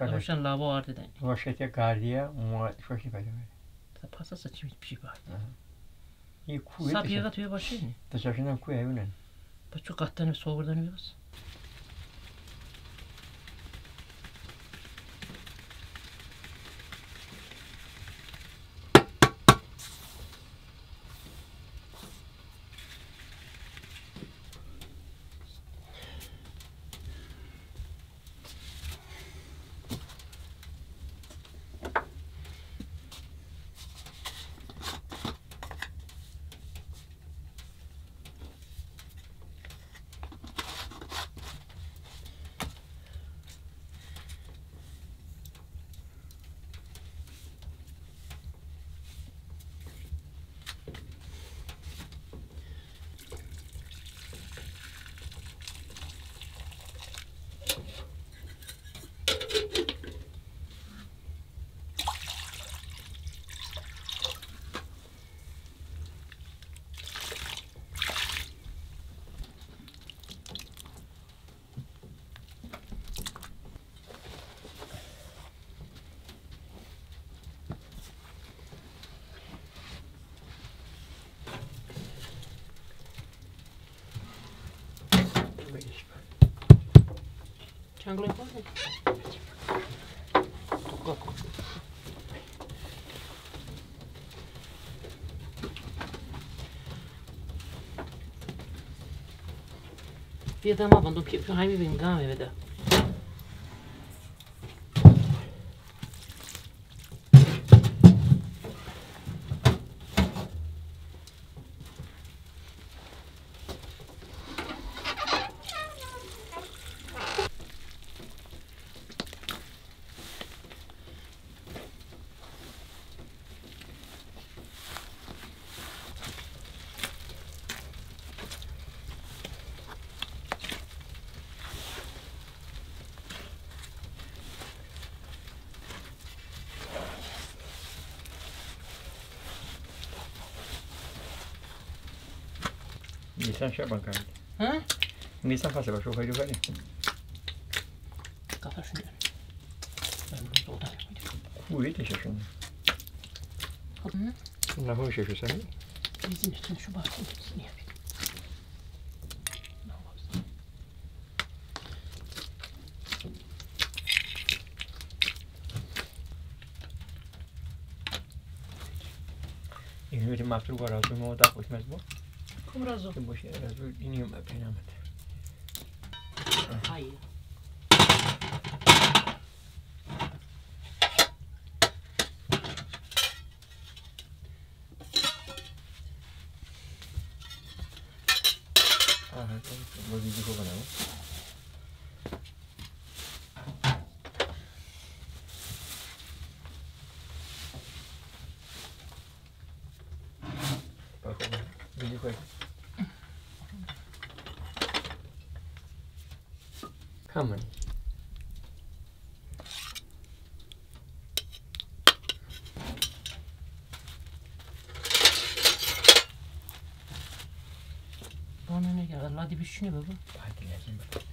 Yavuşan lava var dedi. Roşete gardiya mua şoşi böyle. Pasa saçım bir şey var. İyi kuyu. Sapiye katıyor başı ne? Taşından kuyu evinen. Bak çok katlanıp soğurdan. Çangla ângulo importante. Bir adam abandım ki şu hangi bengal evde. მისან შაბანკანი. ჰა? მისან ხასება შოხაჯო ხანი. კაფაში. ხუი და შეშენ. ხომ? на гоше же сами. Извините, что бахнул снег. Ich würde mal drüber raus, wenn man da ruhig mal so. Kumrazu. Nebo že rozhodným přinám. Hayır. Aha, to bylo vyduchované. Vyduchované. Come on. Bana ne geldi? Allah bir şunu baba. Hadi gelsin bak.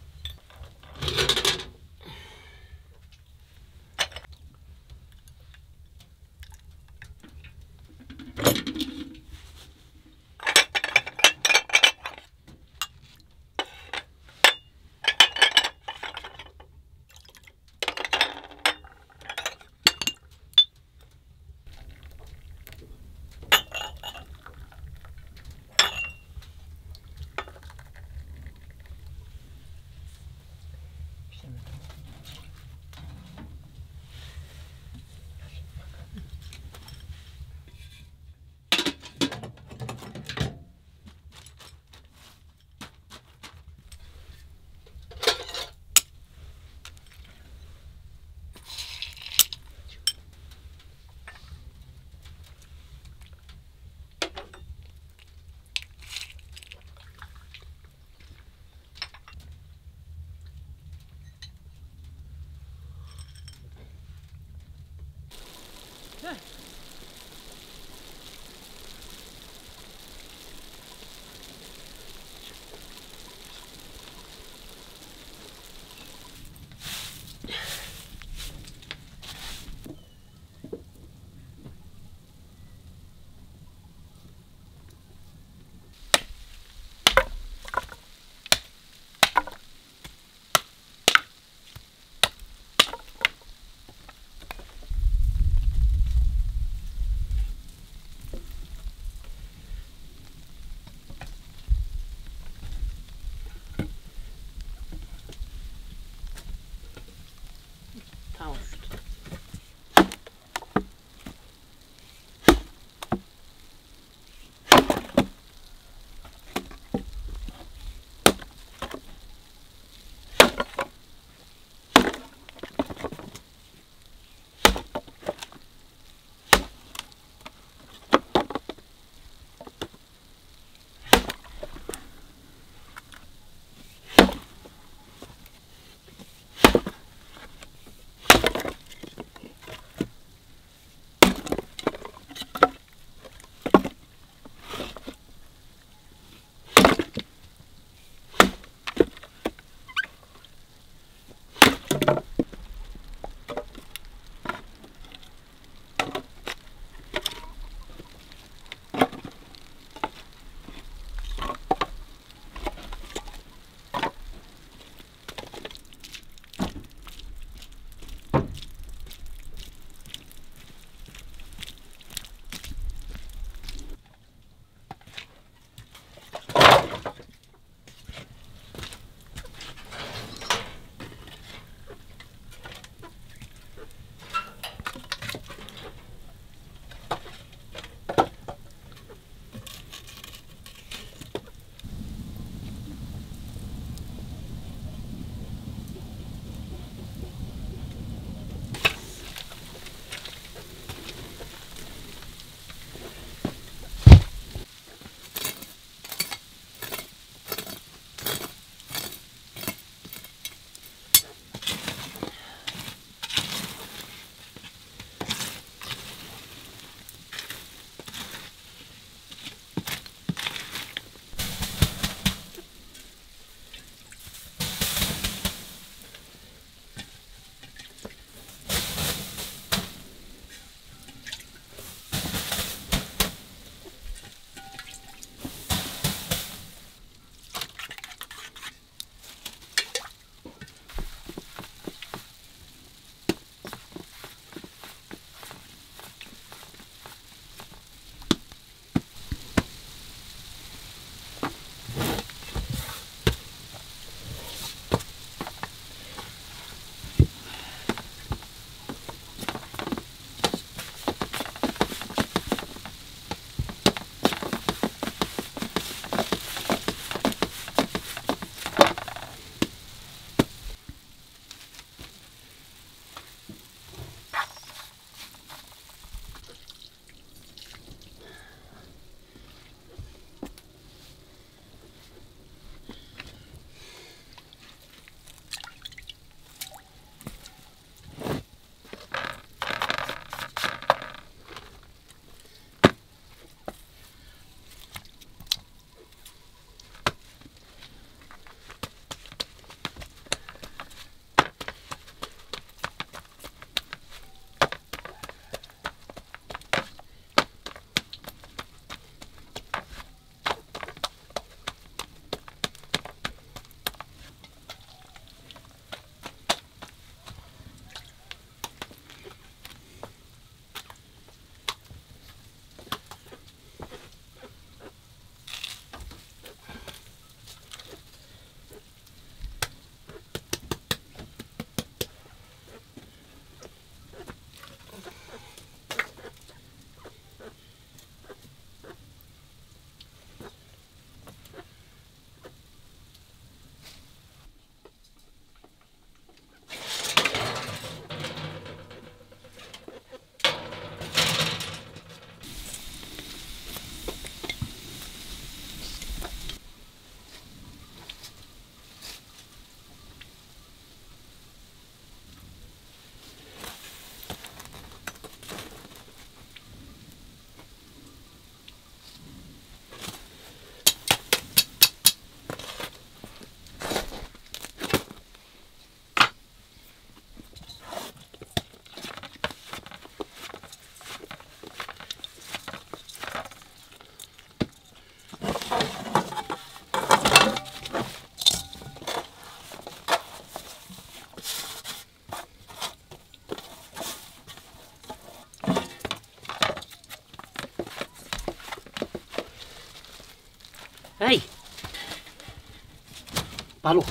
八路。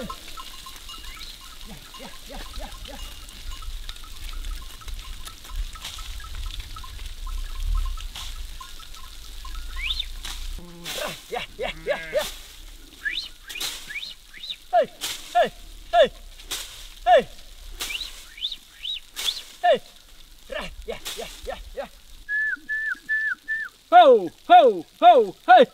Hey. Yeah, yeah, yeah, yeah. Hey, hey, hey, hey. Hey. Yeah, yeah, yeah, yeah. Ho, ho, ho, hey.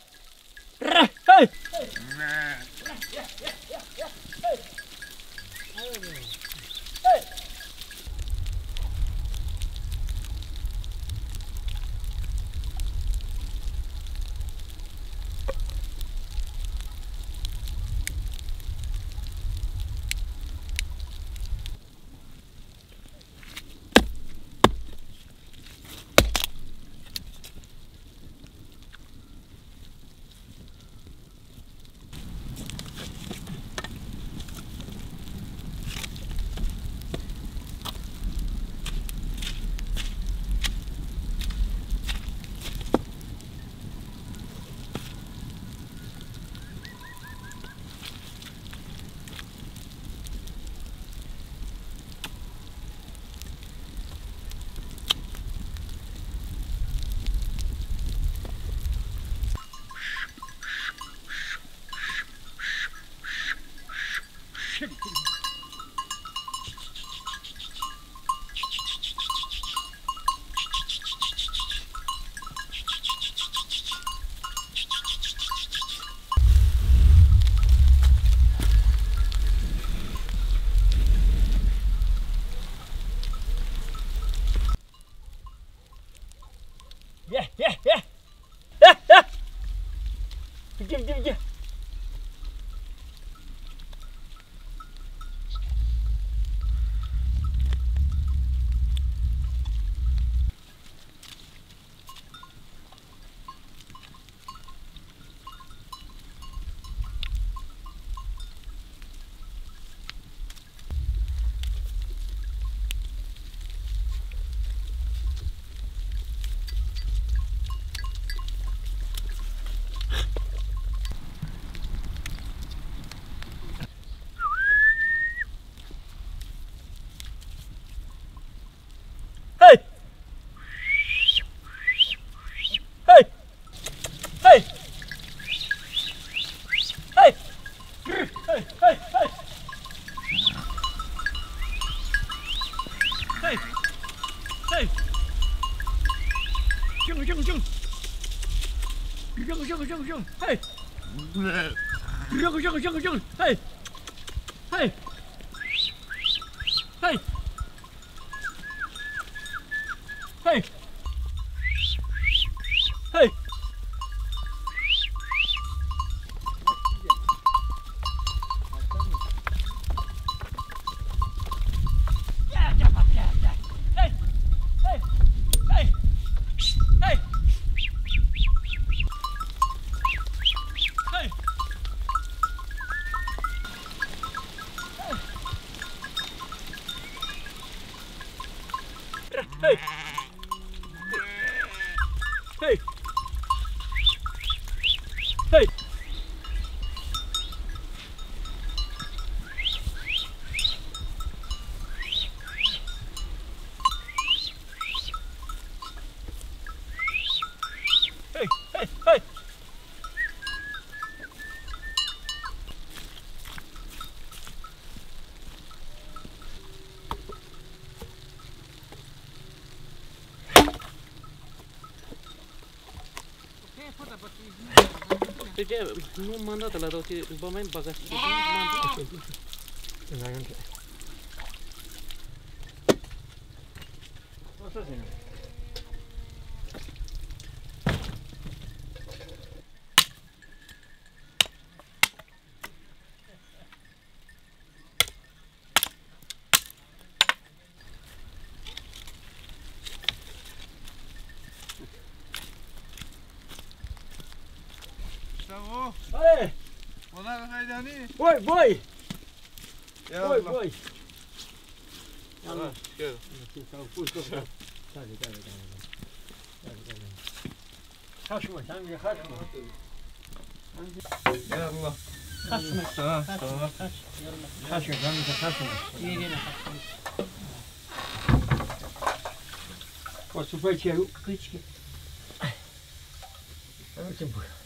いや、い、こ来たこはい。はい。はい。はい。perché non m-am dat la rote, după mai bagați. M-am dat. O. Tamam. Hadi. Onlar kaydani. Boy boy. Ya boy Allah. boy. Tamam. Gel. Tamam. Koş koş. Hadi hadi hadi. Kaçma, hangi kaçma? Ya Allah. Kaçma. Ha, tamam. Kaçma, hangi kaçma? İyi gene kaçma. Posso fazer o crítico? É muito bom.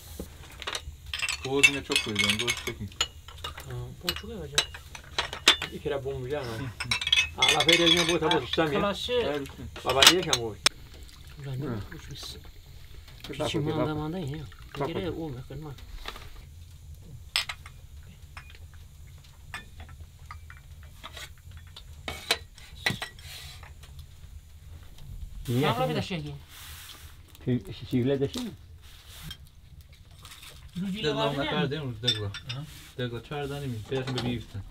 tabi tutsam ya. Kalaşı. Evet. Baba diyeceğim bu. Ulan ne Hı. yapmış biz? Bir bak Piçim bir bak. andamanda ya. Bak Bir kere olmuyor kırma. Niye? Abla bir de şey giyin. Sigle desin. Rüzgâr Degla var una mı? cara ده چهار ده من ده گل، ده گل چهار دانیم پیش به بیفتن.